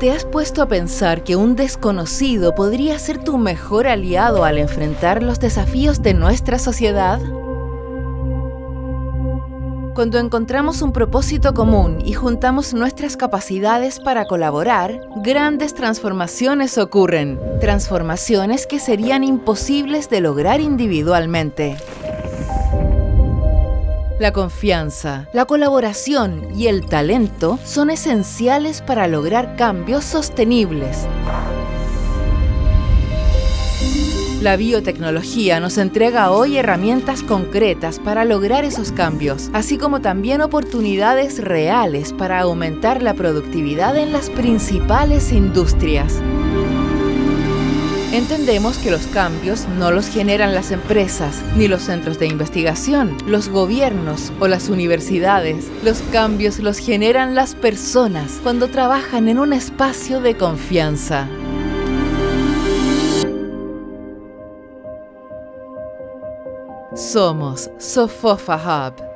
¿Te has puesto a pensar que un desconocido podría ser tu mejor aliado al enfrentar los desafíos de nuestra sociedad? Cuando encontramos un propósito común y juntamos nuestras capacidades para colaborar, grandes transformaciones ocurren, transformaciones que serían imposibles de lograr individualmente. La confianza, la colaboración y el talento son esenciales para lograr cambios sostenibles. La biotecnología nos entrega hoy herramientas concretas para lograr esos cambios, así como también oportunidades reales para aumentar la productividad en las principales industrias. Entendemos que los cambios no los generan las empresas, ni los centros de investigación, los gobiernos o las universidades. Los cambios los generan las personas cuando trabajan en un espacio de confianza. Somos Sofofa Hub.